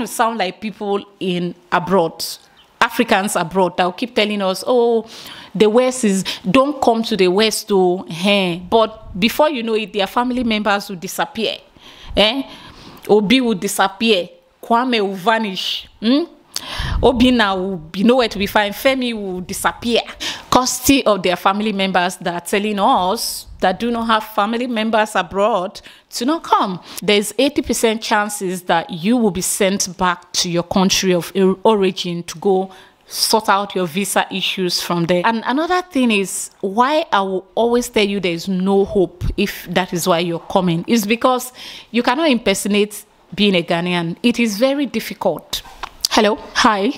want to sound like people in abroad, Africans abroad that will keep telling us, oh, the West is, don't come to the West, to, eh. But before you know it, their family members will disappear. Eh? Obi will disappear. Kwame will vanish. Hmm? Obinna will be nowhere to be found. Femi will disappear. Custody of their family members that are telling us that do not have family members abroad to not come. There's 80% chances that you will be sent back to your country of origin to go sort out your visa issues from there. And another thing is why I will always tell you there's no hope if that is why you're coming is because you cannot impersonate being a Ghanaian. It is very difficult. Hello, hi,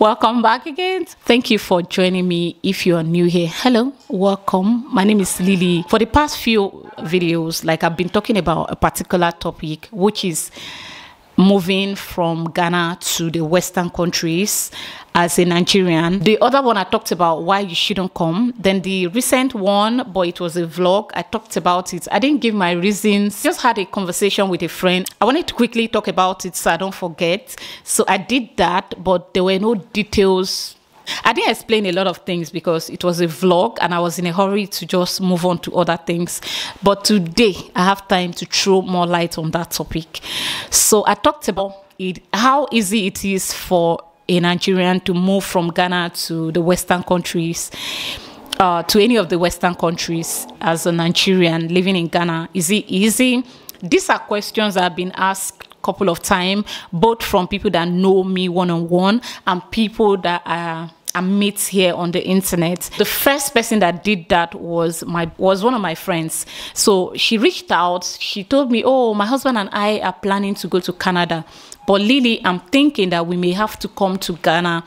welcome back again. Thank you for joining me. If you are new here, hello, welcome. My name is Lily. For the past few videos, like I've been talking about a particular topic, which is moving from Ghana to the Western countries as a Nigerian. The other one I talked about why you shouldn't come. Then the recent one, but it was a vlog. I talked about it. I didn't give my reasons. Just had a conversation with a friend. I wanted to quickly talk about it so I don't forget. So I did that, but there were no details I didn't explain a lot of things because it was a vlog and I was in a hurry to just move on to other things. But today I have time to throw more light on that topic. So I talked about it, how easy it is for a Nigerian to move from Ghana to the Western countries. Uh, to any of the Western countries as a Nigerian living in Ghana? Is it easy? These are questions that have been asked couple of times, both from people that know me one on one and people that are I meet here on the internet. The first person that did that was my was one of my friends. So she reached out. She told me, "Oh, my husband and I are planning to go to Canada, but Lily, I'm thinking that we may have to come to Ghana."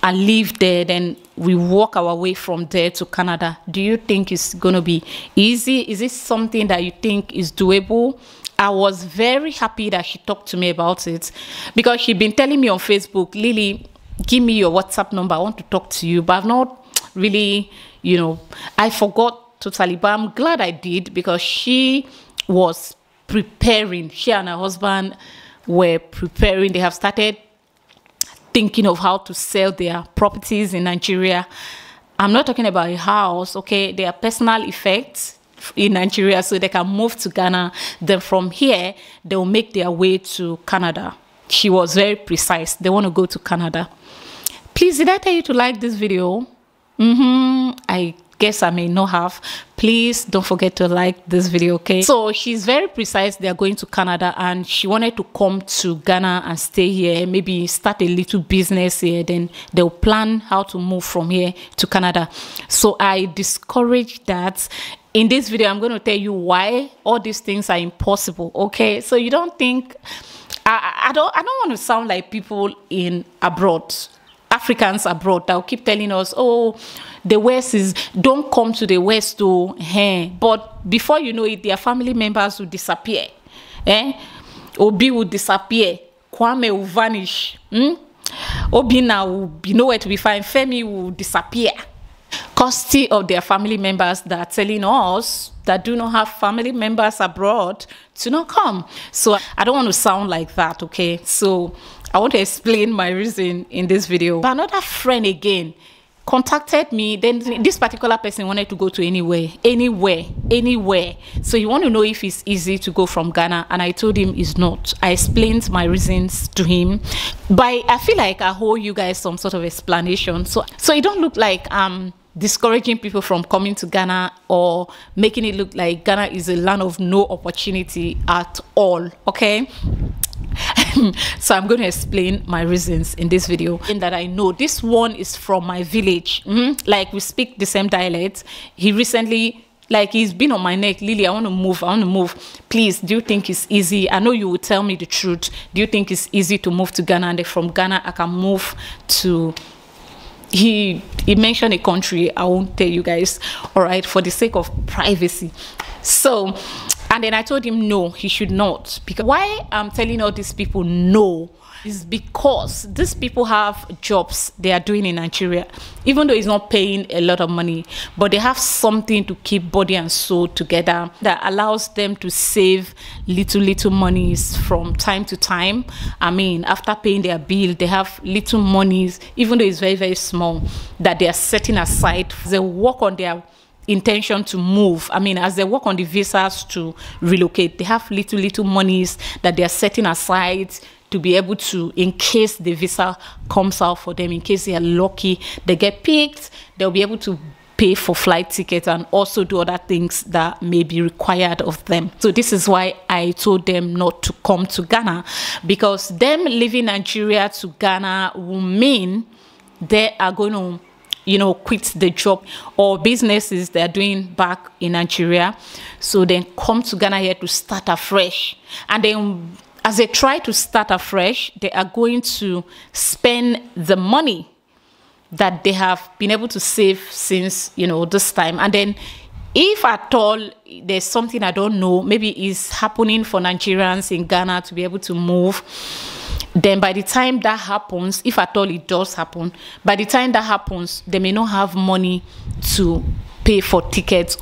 and live there, then we walk our way from there to Canada. Do you think it's going to be easy? Is this something that you think is doable? I was very happy that she talked to me about it because she'd been telling me on Facebook, Lily, give me your WhatsApp number. I want to talk to you. But I've not really, you know, I forgot totally. But I'm glad I did because she was preparing. She and her husband were preparing. They have started thinking of how to sell their properties in Nigeria. I'm not talking about a house, okay? They are personal effects in Nigeria so they can move to Ghana. Then from here, they'll make their way to Canada. She was very precise. They want to go to Canada. Please, did I tell you to like this video? Mm-hmm. I guess I may not have. Please don't forget to like this video, okay? So she's very precise. They're going to Canada and she wanted to come to Ghana and stay here, maybe start a little business here. Then they'll plan how to move from here to Canada. So I discourage that in this video i'm going to tell you why all these things are impossible okay so you don't think I, I don't i don't want to sound like people in abroad Africans abroad that will keep telling us, oh, the West is, don't come to the West to, eh. But before you know it, their family members will disappear. Eh? Obi will disappear. Kwame will vanish. Hmm? Obinna will be nowhere to be found. Femi will disappear. Custody of their family members that are telling us that do not have family members abroad to not come. So I don't want to sound like that, okay? So I want to explain my reason in this video. But another friend again contacted me. Then this particular person wanted to go to anywhere, anywhere, anywhere. So he wanted to know if it's easy to go from Ghana, and I told him it's not. I explained my reasons to him, but I feel like I owe you guys some sort of explanation. So so it don't look like um discouraging people from coming to Ghana or making it look like Ghana is a land of no opportunity at all. Okay. so I'm going to explain my reasons in this video in that I know this one is from my village. Mm-hmm. Like we speak the same dialect. He recently like he's been on my neck lily i want to move i want to move please do you think it's easy i know you will tell me the truth do you think it's easy to move to ghana and from ghana i can move to he he mentioned a country i won't tell you guys all right for the sake of privacy. So And then I told him no, he should not. Because why I'm telling all these people no is because these people have jobs they are doing in Nigeria, even though it's not paying a lot of money, but they have something to keep body and soul together that allows them to save little, little monies from time to time. I mean, after paying their bill, they have little monies, even though it's very, very small, that they are setting aside. They work on their intention to move. I mean, as they work on the visas to relocate, they have little, little monies that they are setting aside to be able to, in case the visa comes out for them, in case they are lucky, they get picked, they'll be able to pay for flight tickets and also do other things that may be required of them. So this is why I told them not to come to Ghana because them leaving Nigeria to Ghana will mean they are going to you know quit the job or businesses they're doing back in Nigeria. So then come to Ghana here to start afresh. And then as they try to start afresh, they are going to spend the money that they have been able to save since you know this time. And then if at all there's something i don't know maybe is happening for nigerians in ghana to be able to move then by the time that happens if at all it does happen by the time that happens they may not have money to pay for tickets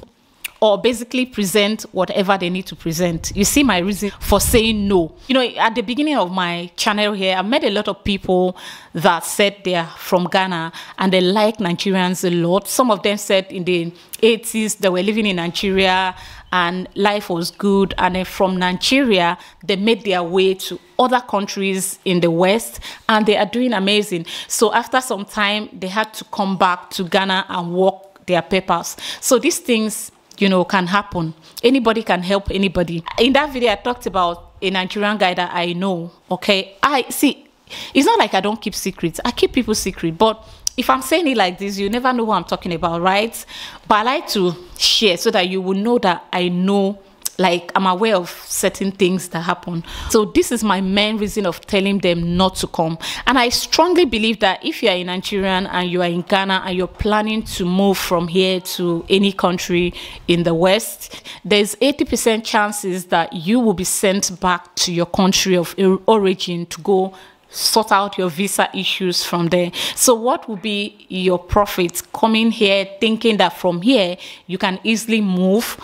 or basically present whatever they need to present. You see my reason for saying no. You know, at the beginning of my channel here, I met a lot of people that said they are from Ghana and they like Nigerians a lot. Some of them said in the 80s they were living in Nigeria and life was good. And then from Nigeria, they made their way to other countries in the West and they are doing amazing. So after some time, they had to come back to Ghana and work their papers. So these things you know, can happen. Anybody can help anybody. In that video, I talked about a Nigerian guy that I know. Okay, I see. It's not like I don't keep secrets. I keep people secret, but if I'm saying it like this, you never know who I'm talking about, right? But I like to share so that you will know that I know like I'm aware of certain things that happen. So this is my main reason of telling them not to come. And I strongly believe that if you are in Nigerian and you are in Ghana and you're planning to move from here to any country in the West, there's 80% chances that you will be sent back to your country of origin to go sort out your visa issues from there. So what will be your profit coming here thinking that from here you can easily move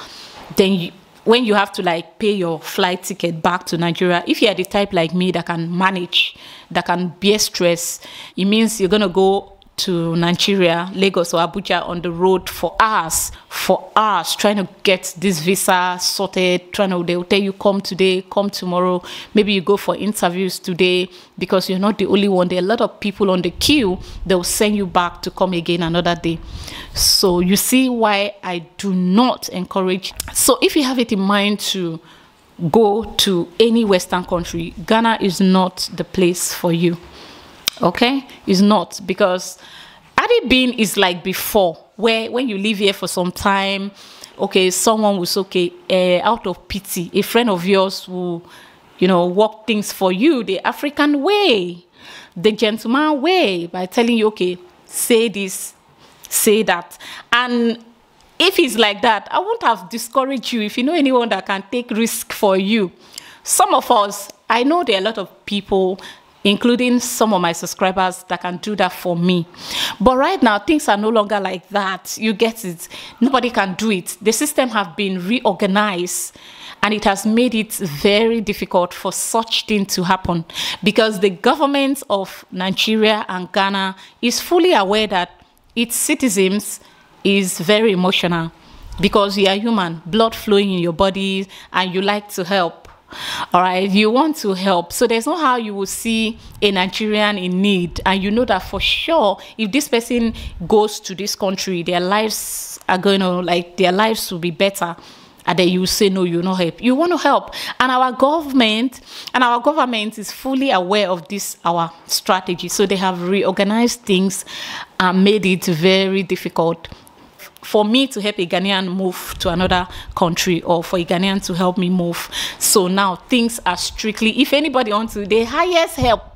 then you, when you have to like pay your flight ticket back to Nigeria, if you're the type like me that can manage, that can bear stress, it means you're gonna go to Nigeria, Lagos or Abuja on the road for hours, for hours, trying to get this visa sorted, trying to, they'll tell you come today, come tomorrow. Maybe you go for interviews today because you're not the only one. There are a lot of people on the queue. They'll send you back to come again another day. So you see why I do not encourage. So if you have it in mind to go to any Western country, Ghana is not the place for you okay? It's not because it been is like before where when you live here for some time okay someone was okay uh, out of pity a friend of yours will you know work things for you the african way the gentleman way by telling you okay say this say that. And if it's like that i won't have discouraged you if you know anyone that can take risk for you. Some of us i know there are a lot of people including some of my subscribers that can do that for me. But right now, things are no longer like that. You get it. Nobody can do it. The system have been reorganized and it has made it very difficult for such thing to happen because the government of Nigeria and Ghana is fully aware that its citizens is very emotional because you are human, blood flowing in your body and you like to help all right you want to help. So there's no how you will see a nigerian in need. And you know that for sure if this person goes to this country their lives are going to like their lives will be better. And then you say no you not help. You want to help. And our government and our government is fully aware of this our strategy. So they have reorganized things and made it very difficult for me to help a Ghanaian move to another country or for a Ghanaian to help me move. So now things are strictly, if anybody wants to, the highest help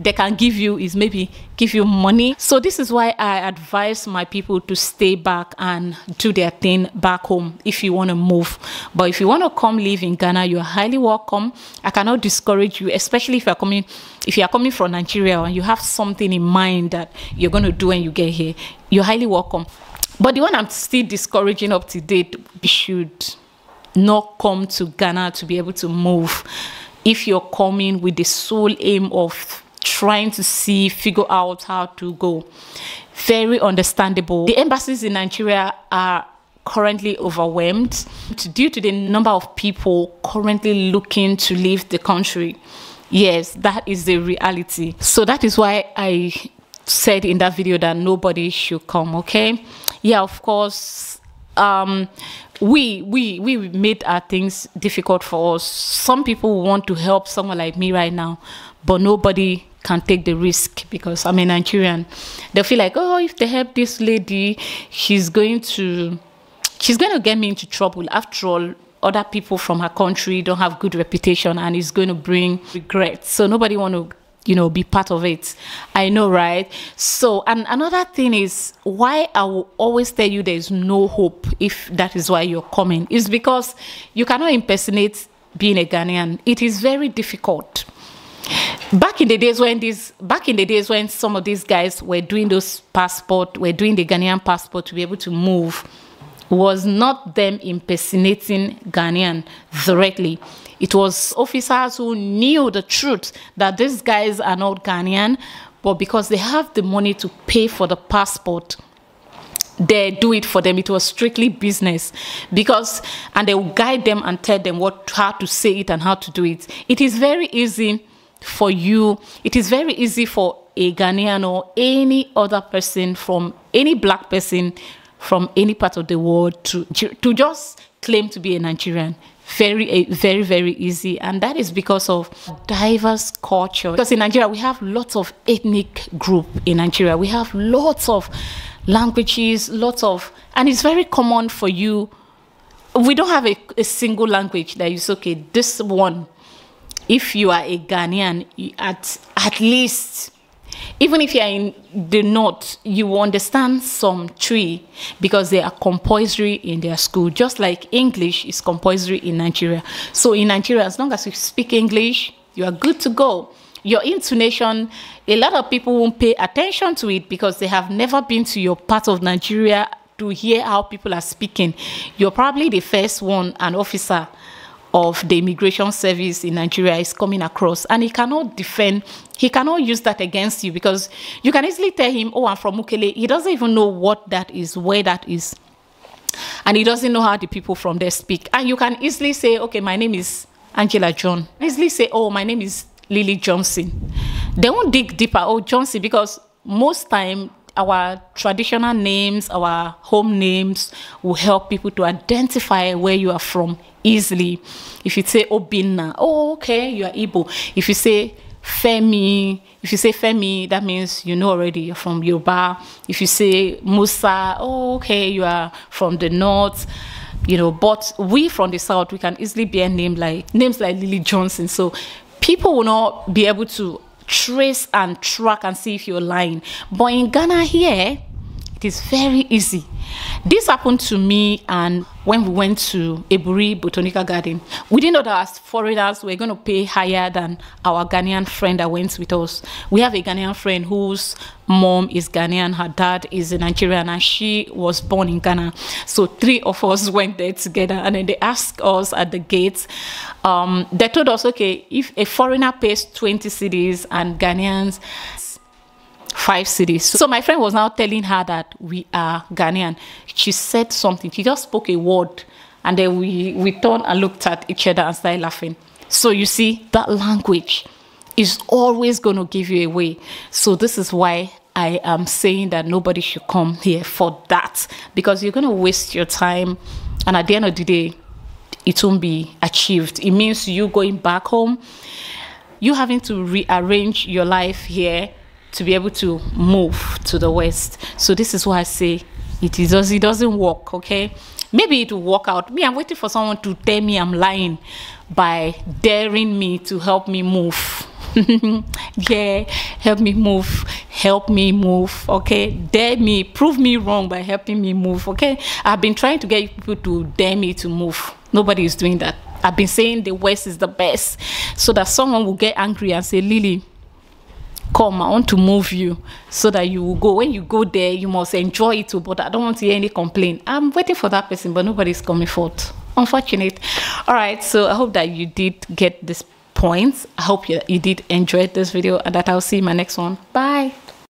they can give you is maybe give you money. So this is why I advise my people to stay back and do their thing back home if you want to move. But if you want to come live in Ghana, you're highly welcome. I cannot discourage you, especially if you're coming if you are coming from Nigeria and you have something in mind that you're going to do when you get here. You're highly welcome. But the one I'm still discouraging up to date, you should not come to Ghana to be able to move if you're coming with the sole aim of trying to see, figure out how to go. Very understandable. The embassies in Nigeria are currently overwhelmed due to the number of people currently looking to leave the country. Yes, that is the reality. So that is why I said in that video that nobody should come, okay? Yeah, of course. Um, we we we made our things difficult for us. Some people want to help someone like me right now, but nobody can take the risk because I'm a Nigerian. They feel like, oh, if they help this lady, she's going to she's going to get me into trouble. After all, other people from her country don't have good reputation and it's going to bring regret. So nobody want to you know be part of it. I know right? So and another thing is why i will always tell you there's no hope if that is why you're coming is because you cannot impersonate being a ghanaian. It is very difficult. Back in the days when these back in the days when some of these guys were doing those passport were doing the ghanaian passport to be able to move was not them impersonating ghanaian directly it was officers who knew the truth that these guys are not Ghanaian, but because they have the money to pay for the passport, they do it for them. It was strictly business because, and they will guide them and tell them what how to say it and how to do it. It is very easy for you. It is very easy for a Ghanaian or any other person from any black person from any part of the world to to just claim to be a Nigerian. Very eh, very very easy. And that is because of diverse culture. Because in nigeria we have lots of ethnic group in nigeria. We have lots of languages lots of and it's very common for you. We don't have a, a single language that is okay this one if you are a ghanaian at at least even if you're in the north, you will understand some Twi because they are compulsory in their school, just like English is compulsory in Nigeria. So in Nigeria, as long as you speak English, you are good to go. Your intonation, a lot of people won't pay attention to it because they have never been to your part of Nigeria to hear how people are speaking. You're probably the first one, an officer of the immigration service in Nigeria is coming across and he cannot defend, he cannot use that against you because you can easily tell him, oh, I'm from Mukele. He doesn't even know what that is, where that is. And he doesn't know how the people from there speak. And you can easily say, okay, my name is Angela John. Easily say, oh, my name is Lily Johnson. They won't dig deeper, oh, Johnson, because most time our traditional names, our home names will help people to identify where you are from easily. If you say Obinna, oh, okay, you are Igbo. If you say Femi, if you say Femi, that means you know already you're from Yoruba. If you say Musa, oh, okay, you are from the north. You know, but we from the south, we can easily bear name like names like Lily Johnson. So people will not be able to trace and track and see if you're lying. But in Ghana here, it is very easy. This happened to me and when we went to Aburi Botanical Garden. We didn't know that as foreigners we're going to pay higher than our Ghanaian friend that went with us. We have a Ghanaian friend whose mom is Ghanaian, her dad is a Nigerian, and she was born in Ghana. So three of us went there together, and then they asked us at the gate. Um, they told us, okay, if a foreigner pays 20 cedis and Ghanaians five cedis. So my friend was now telling her that we are Ghanaian. She said something. She just spoke a word, and then we we turned and looked at each other and started laughing. So you see, that language is always going to give you away. So this is why I am saying that nobody should come here for that because you're going to waste your time, and at the end of the day, it won't be achieved. It means you going back home, you having to rearrange your life here to be able to move to the west. So this is why I say it is it doesn't work, okay? Maybe it will work out. Me, I'm waiting for someone to tell me I'm lying by daring me to help me move. yeah, help me move, help me move, okay? Dare me, prove me wrong by helping me move, okay? I've been trying to get people to dare me to move. Nobody is doing that. I've been saying the West is the best so that someone will get angry and say, Lily, come, I want to move you so that you will go. When you go there, you must enjoy it too, but I don't want to hear any complaint. I'm waiting for that person, but nobody's coming forth. Unfortunate. All right, so I hope that you did get this points. I hope you, you did enjoy this video and that I'll see you in my next one. Bye.